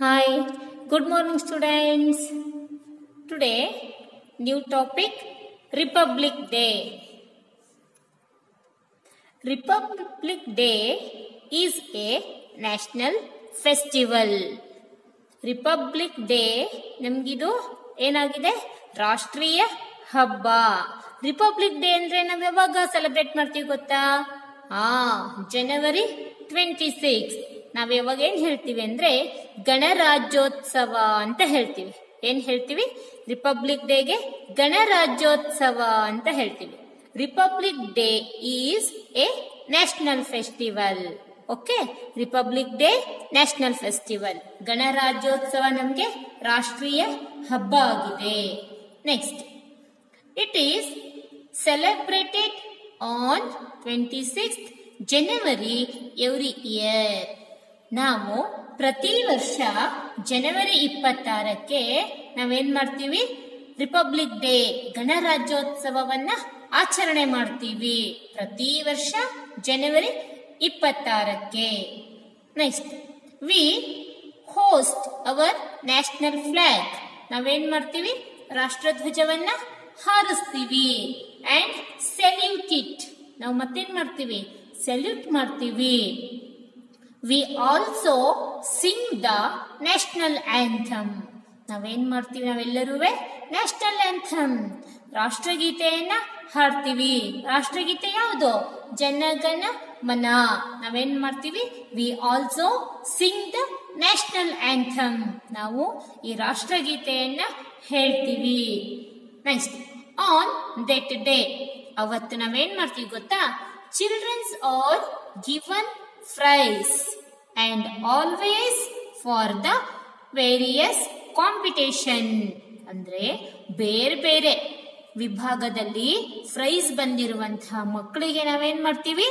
Hi good morning students today new topic republic day republic day is a national festival republic day ನಮಗಿದು ಏನಾಗಿದೆ? ರಾಷ್ಟ್ರೀಯ ಹಬ್ಬ. Republic day ಅಂದ್ರೆ ನಾವು ಯಾವಾಗ celebrate ಮಾಡ್ತೀವಿ ಗೊತ್ತಾ? ಹಾ ಜನವರಿ ಟ್ವೆಂಟಿ ಸಿಕ್ಸ್ ನಾವ್ ಯಾವಾಗ ಏನ್ ಹೇಳ್ತೀವಿ ಅಂದ್ರೆ ಗಣರಾಜ್ಯೋತ್ಸವ ಅಂತ ಹೇಳ್ತೀವಿ. ಏನು ಹೇಳ್ತೀವಿ? ರಿಪಬ್ಲಿಕ್ ಡೇಗೆ ಗಣರಾಜ್ಯೋತ್ಸವ ಅಂತ ಹೇಳ್ತೀವಿ. Republic day is a national festival okay republic day national festival ಗಣರಾಜ್ಯೋತ್ಸವ ನಮಗೆ ರಾಷ್ಟ್ರೀಯ ಹಬ್ಬ ಆಗಿದೆ. Next it is celebrated on twenty six January every year ನಾವು ಪ್ರತಿ ವರ್ಷ ಜನವರಿ ಇಪ್ಪತ್ತಾರಕ್ಕೆ ನಾವೇನ್ ಮಾಡ್ತೀವಿ? ರಿಪಬ್ಲಿಕ್ ಡೇ ಗಣರಾಜ್ಯೋತ್ಸವವನ್ನ ಆಚರಣೆ ಮಾಡ್ತೀವಿ. ಪ್ರತಿ ವರ್ಷ ಜನವರಿ ಇಪ್ಪತ್ತಾರಕ್ಕೆ. Next we host our national flag ನಾವೇನ್ ಮಾಡ್ತೀವಿ? ರಾಷ್ಟ್ರಧ್ವಜವನ್ನ ಹಾರಿಸ್ತೀವಿ. ಅಂಡ್ ಸೆಲ್ಯೂಟ್ ಇಟ್ ನಾವು ಮತ್ತೇನ್ ಮಾಡ್ತೀವಿ? ಸೆಲ್ಯೂಟ್ ಮಾಡ್ತೀವಿ. We also sing the national anthem ನಾವೇನ್ ಮಾಡ್ತೀವಿ? ನಾವೆಲ್ಲರೂ ನ್ಯಾಷನಲ್ ಆಂಥಮ್ ರಾಷ್ಟ್ರಗೀತೆಯನ್ನ ಹಾಡ್ತೀವಿ. ರಾಷ್ಟ್ರಗೀತೆ ಯಾವುದು? ಜನಗಣ ಮನ. ನಾವೇನ್ ಮಾಡ್ತೀವಿ? We also sing the national anthem ನಾವು ಈ ರಾಷ್ಟ್ರಗೀತೆಯನ್ನ ಹೇಳ್ತೀವಿ. ನೆಕ್ಸ್ಟ್ ಆನ್ ದಟ್ ಡೇ ಅವತ್ತು ನಾವೇನ್ ಮಾಡ್ತೀವಿ ಗೊತ್ತಾ? Childrens are given prize and always for the various competition ಅಂದ್ರೆ ಬೇರೆ ಬೇರೆ ವಿಭಾಗದಲ್ಲಿ ಪ್ರೈಸ್ ಬಂದಿರುವಂತಹ ಮಕ್ಕಳಿಗೆ ನಾವೇನ್ ಮಾಡ್ತೀವಿ?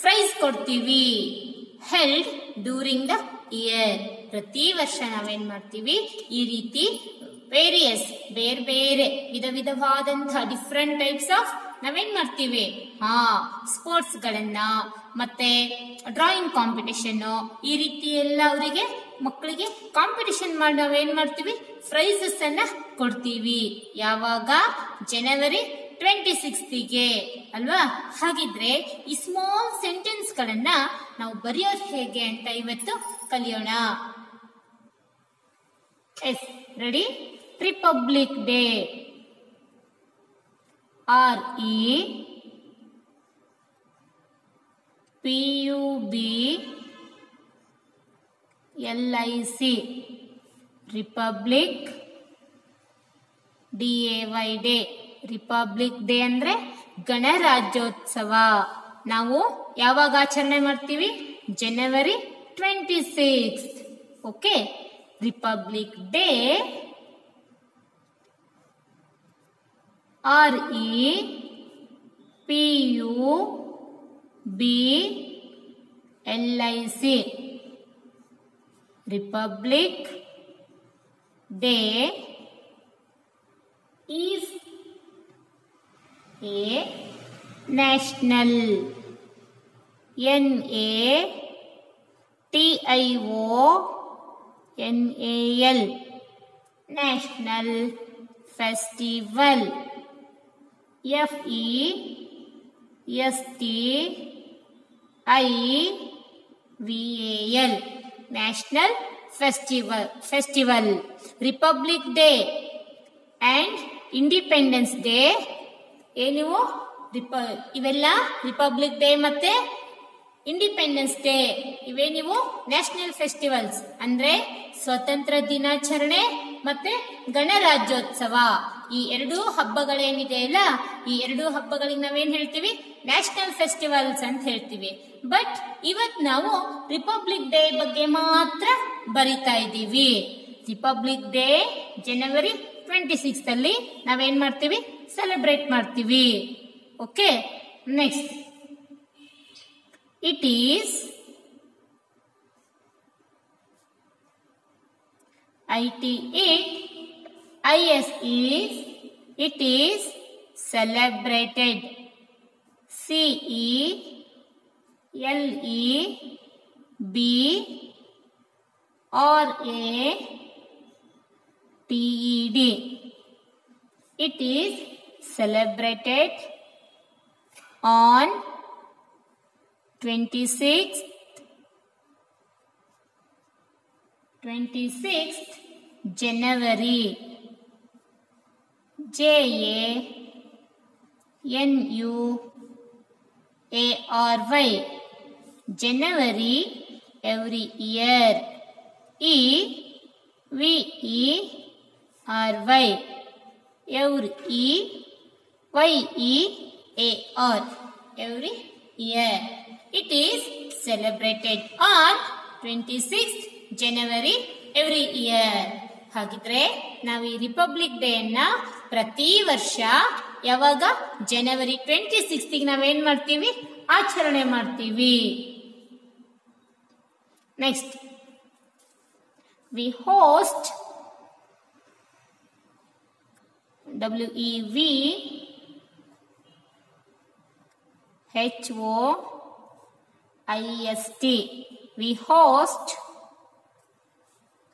ಫ್ರೈಸ್ ಕೊಡ್ತೀವಿ. ಹೆಲ್ಡ್ ಡ್ಯೂರಿಂಗ್ ದ ಇಯರ್ ಪ್ರತಿ ವರ್ಷ ನಾವೇನ್ ಮಾಡ್ತೀವಿ? ಈ ರೀತಿ ವೇರಿಯಸ್ ಬೇರೆ ಬೇರೆ ವಿಧ ವಿಧವಾದಂತಹ ಡಿಫ್ರೆಂಟ್ ಟೈಪ್ಸ್ ಆಫ್ ನಾವೇನ್ ಮಾಡ್ತೀವಿ? ಹಾ ಸ್ಪೋರ್ಟ್ಸ್ ಗಳನ್ನ ಮತ್ತೆ ಡ್ರಾಯಿಂಗ್ ಕಾಂಪಿಟೇಷನ್ ಈ ರೀತಿ ಎಲ್ಲ ಅವರಿಗೆ, ಮಕ್ಕಳಿಗೆ ಕಾಂಪಿಟೇಷನ್ ಮಾಡಿ ನಾವೇನ್ ಮಾಡ್ತೀವಿ? ಪ್ರೈಸಸ್ ಅನ್ನ ಕೊಡ್ತೀವಿ. ಯಾವಾಗ? ಜನವರಿ ಟ್ವೆಂಟಿ ಸಿಕ್ಸ್ತಿಗೆ. ಅಲ್ವಾ? ಹಾಗಿದ್ರೆ ಈ ಸ್ಮಾಲ್ ಸೆಂಟೆನ್ಸ್ ಗಳನ್ನ ನಾವು ಬರೆಯೋದು ಹೇಗೆ ಅಂತ ಇವತ್ತು ಕಲಿಯೋಣ. Yes, ready? Republic day. R E P U B L I C republic D A Y day. Republic day ಅಂದ್ರೆ ಗಣರಾಜ್ಯೋತ್ಸವ. ನಾವು ಯಾವಾಗ ಆಚರಣೆ ಮಾಡ್ತೀವಿ? ಜನವರಿ twenty six. Okay? Republic day R E P U B L I C. Republic Day is a national. N A T I O N A L. National Festival. F E S T I V A L national festival festival republic day and independence day ಏನು ರಿಪ ಇವೆಲ್ಲ republic day ಮತ್ತೆ independence day ಇವೇನಿವು national festivals ಅಂದ್ರೆ ಸ್ವತಂತ್ರ ದಿನಾಚರಣೆ ಮತ್ತೆ ಗಣರಾಜ್ಯೋತ್ಸವ. ಈ ಎರಡೂ ಹಬ್ಬಗಳೇನಿದೆ ಅಲ್ಲ, ಈ ಎರಡೂ ಹಬ್ಬಗಳಿಗೆ ನಾವೇನ್ ಹೇಳ್ತೀವಿ? ನ್ಯಾಷನಲ್ ಫೆಸ್ಟಿವಲ್ಸ್ ಅಂತ ಹೇಳ್ತೀವಿ. ಬಟ್ ಇವತ್ ನಾವು ರಿಪಬ್ಲಿಕ್ ಡೇ ಬಗ್ಗೆ ಮಾತ್ರ ಬರಿತಾ ಇದ್ದೀವಿ. ರಿಪಬ್ಲಿಕ್ ಡೇ ಜನವರಿ ಟ್ವೆಂಟಿ ಸಿಕ್ಸ್ ಅಲ್ಲಿ ನಾವೇನ್ ಮಾಡ್ತೀವಿ? ಸೆಲೆಬ್ರೇಟ್ ಮಾಡ್ತೀವಿ. Okay next it is I T it IS is celebrated C E L E B or A T E D. It is celebrated on 26th 26th January J A N U A R Y January every year E V E R Y every E Y E A R every year. It is celebrated on twenty six January every year ಹಾಗಿದ್ರೆ ನಾವು ಈ republic day ಅನ್ನ ಪ್ರತಿ ವರ್ಷ ಯಾವಾಗ? ಜನವರಿ twenty ಸಿಕ್ಸ್ತಿಗೆ ನಾವೇನ್ ಮಾಡ್ತೀವಿ? ಆಚರಣೆ ಮಾಡ್ತೀವಿ. Next we host W E H O I S T we V ಹೋಸ್ಟ್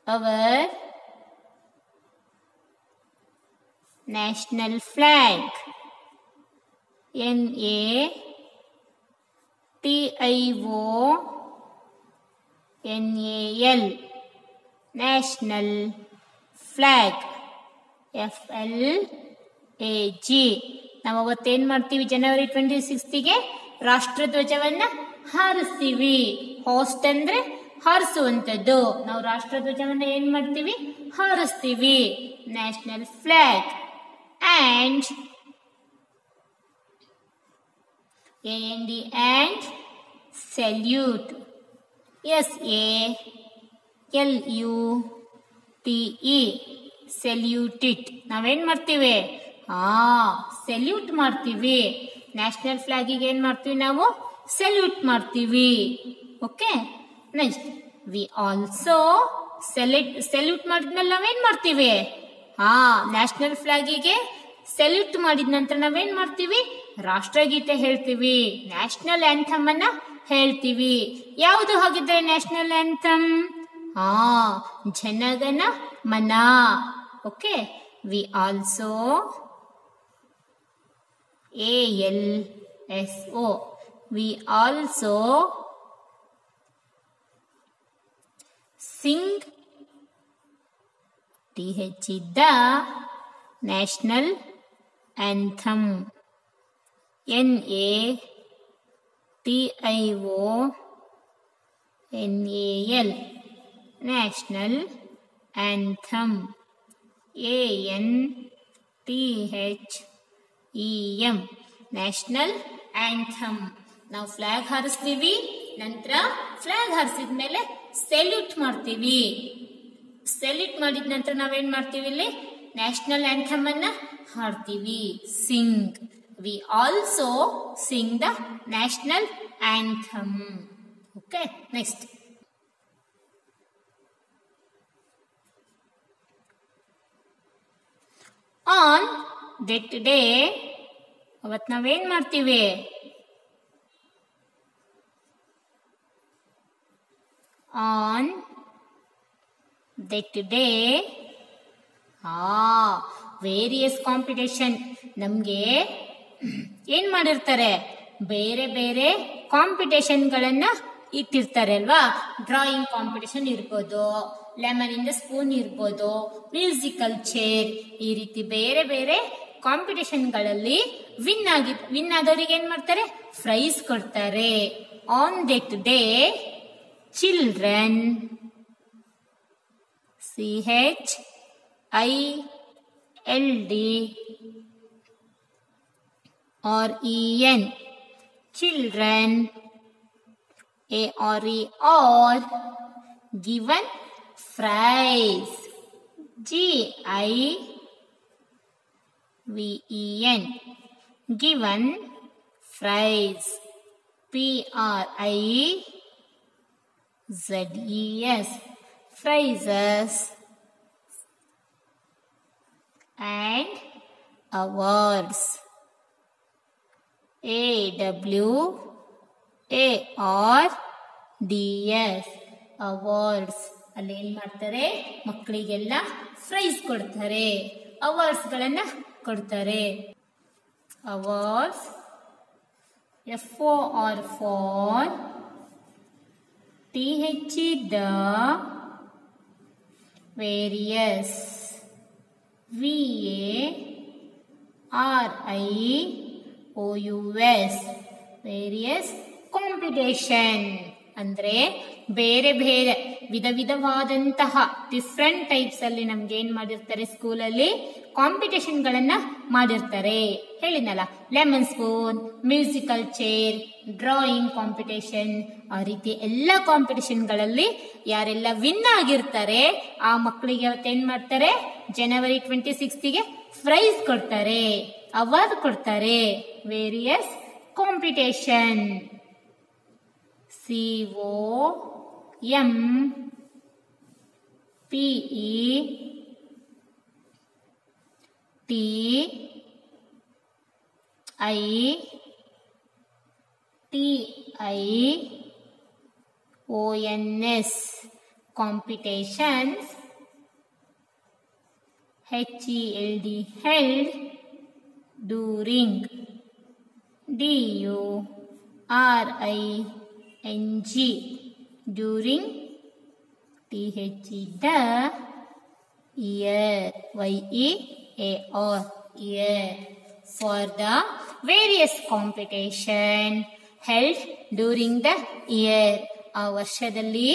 our national flag. N A T I O N A L. National flag. F L A G ನಾವು ಅವತ್ತೇನ್ ಮಾಡ್ತೀವಿ? ಜನವರಿ ಟ್ವೆಂಟಿ ಸಿಕ್ಸ್ತಿಗೆ ರಾಷ್ಟ್ರಧ್ವಜವನ್ನು ಹಾರಿಸ್ತೀವಿ. ಹೋಸ್ಟ್ ಅಂದ್ರೆ ಹಾರಿಸುವಂಥದ್ದು. ನಾವು ರಾಷ್ಟ್ರಧ್ವಜವನ್ನು ಏನು ಮಾಡ್ತೀವಿ? ಹಾರಿಸ್ತೀವಿ. National flag and A N D salute. Salute S A L U T E it. ನಾವೇನ್ ಮಾಡ್ತೀವಿ? ಹಾ ಸೆಲ್ಯೂಟ್ ಮಾಡ್ತೀವಿ. ನ್ಯಾಷನಲ್ ಫ್ಲಾಗಿಗೆ ಏನ್ ಮಾಡ್ತೀವಿ ನಾವು? ಸೆಲ್ಯೂಟ್ ಮಾಡ್ತೀವಿ. Okay next we also select salute ಮಾಡಿದ್ಮೇಲೆ ನಾವೇನ್ ಮಾಡ್ತೀವಿ? ಹಾ ನ್ಯಾಷನಲ್ ಫ್ಲಾಗಿಗೆ ಸೆಲ್ಯೂಟ್ ಮಾಡಿದ ನಂತರ ನಾವೇನ್ ಮಾಡ್ತೀವಿ? ರಾಷ್ಟ್ರಗೀತೆ ಹೇಳ್ತೀವಿ. ನ್ಯಾಷನಲ್ ಆಂಥಮ್ ಅನ್ನ ಹೇಳ್ತೀವಿ. ಯಾವುದು ಹಾಗಿದ್ರೆ ನ್ಯಾಷನಲ್ ಆಂಥಮ್? ಆ, Jana Gana Mana. Okay? We also A L S O. We also sing T ಹೆಚ್ಚಿದ್ದ national anthem. N A T I O, N A L, national anthem. A N T H E M, national anthem. ನಾವು flag ಹಾರಿಸ್ತೀವಿ, ನಂತರ flag ಹಾರಿಸಿದ ಮೇಲೆ salute ಮಾಡ್ತೀವಿ. Salute ಮಾಡಿದ ನಂತರ ನಾವೇನ್ ಮಾಡ್ತೀವಿ ಇಲ್ಲಿ? ನ್ಯಾಷನಲ್ ಆಂಥಮ್ ಅನ್ನ ಹಾಡ್ತೀವಿ. Sing we also sing the national anthem okay next on that day ಅವತ್ ನಾವೇನ್ ಮಾಡ್ತೀವಿ? ಆನ್ ದಟ್ ಡೇ ಆ ವೇರಿಯಸ್ ಕಾಂಪಿಟೇಷನ್ ನಮಗೆ ಏನ್ ಮಾಡಿರ್ತಾರೆ? ಬೇರೆ ಬೇರೆ ಕಾಂಪಿಟೇಷನ್ಗಳನ್ನ ಇಟ್ಟಿರ್ತಾರೆ ಅಲ್ವಾ? ಡ್ರಾಯಿಂಗ್ ಕಾಂಪಿಟೇಷನ್ ಇರ್ಬೋದು ಲೆಮನ್ ಇಂದ ಸ್ಪೂನ್ ಇರ್ಬೋದು ಮ್ಯೂಸಿಕಲ್ ಚೇರ್ ಈ ರೀತಿ ಬೇರೆ ಬೇರೆ ಕಾಂಪಿಟೇಷನ್ಗಳಲ್ಲಿ ವಿನ್ ಆಗಿ ವಿನ್ ಆದವರಿಗೆ ಏನ್ ಮಾಡ್ತಾರೆ? ಪ್ರೈಸ್ ಕೊಡ್ತಾರೆ. On that day children C H I L D R E N children A R E R given prize G I V E N given prize P R I Z E S prizes and awards A W A R D S. Awards ಅಲ್ಲಿ ಏನ್ ಮಾಡ್ತಾರೆ? ಮಕ್ಕಳಿಗೆಲ್ಲ price ಕೊಡ್ತಾರೆ. Awards ಗಳನ್ನ ಕೊಡ್ತಾರೆ. Awards F O R for T H the various. V A R I O U S. Various computation. ಅಂದ್ರೆ ಬೇರೆ ಬೇರೆ ವಿಧ ವಿಧವಾದಂತಹ ಡಿಫ್ರೆಂಟ್ ಟೈಪ್ಸ್ ಅಲ್ಲಿ ನಮ್ಗೆ ಏನ್ ಮಾಡಿರ್ತಾರೆ ಸ್ಕೂಲಲ್ಲಿ ಕಾಂಪಿಟೇಷನ್ ಗಳನ್ನ ಮಾಡಿರ್ತಾರೆ. ಹೇಳಿದ್ನಲ್ಲ lemon spoon musical chair drawing competition ಆ ರೀತಿ ಎಲ್ಲ ಕಾಂಪಿಟೇಷನ್ಗಳಲ್ಲಿ ಯಾರೆಲ್ಲ ವಿನ್ ಆಗಿರ್ತಾರೆ, ಆ ಮಕ್ಕಳಿಗೆ ಅವತ್ತೇನ್ ಮಾಡ್ತಾರೆ? ಜನವರಿ ಟ್ವೆಂಟಿ ಸಿಕ್ಸ್ತಿಗೆ ಪ್ರೈಸ್ ಕೊಡ್ತಾರೆ ಅವಾರ್ಡ್ ಕೊಡ್ತಾರೆ. Various competition C O M P E T I T I O N S Computations H E L D held during D U R I -E. N G. During the year, Y E A R year. For the various competition held during the year. ಆ ವರ್ಷದಲ್ಲಿ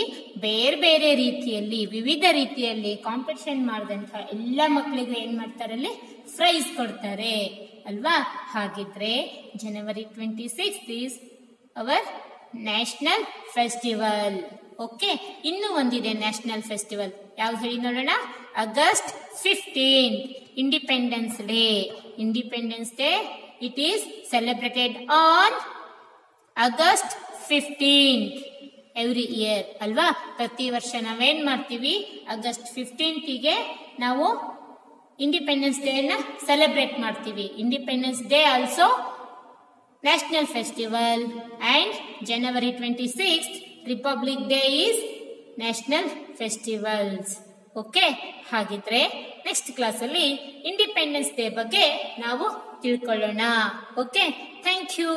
ಬೇರೆ ಬೇರೆ ರೀತಿಯಲ್ಲಿ, ವಿವಿಧ ರೀತಿಯಲ್ಲಿ competition ಮಾಡಿದಂಥ ಎಲ್ಲ ಮಕ್ಕಳಿಗೂ ಏನ್ ಮಾಡ್ತಾರಲ್ಲಿ? ಪ್ರೈಸ್ ಕೊಡ್ತಾರೆ. ಅಲ್ವಾ? ಹಾಗಿದ್ರೆ January twenty six is our national festival. Okay, ಇನ್ನೂ ಒಂದಿದೆ ನ್ಯಾಷನಲ್ ಫೆಸ್ಟಿವಲ್. ಯಾವ್ದು ಹೇಳಿ ನೋಡೋಣ? August fifteen independence day independence day it is celebrated on August fifteen every year ಅಲ್ವಾ? ಪ್ರತಿ ವರ್ಷ ನಾವೇನ್ ಮಾಡ್ತೀವಿ? ಆಗಸ್ಟ್ ಫಿಫ್ಟೀನ್ತಿಗೆ ನಾವು ಇಂಡಿಪೆಂಡೆನ್ಸ್ ಡೇ ಅನ್ನ ಸೆಲೆಬ್ರೇಟ್ ಮಾಡ್ತೀವಿ. Independence day also national festival and January twenty Republic republic day is national festivals okay ಹಾಗಿದ್ರೆ ನೆಕ್ಸ್ಟ್ ಕ್ಲಾಸಲ್ಲಿ ಇಂಡಿಪೆಂಡೆನ್ಸ್ ಡೇ ಬಗ್ಗೆ ನಾವು ತಿಳ್ಕೊಳ್ಳೋಣ. Okay thank you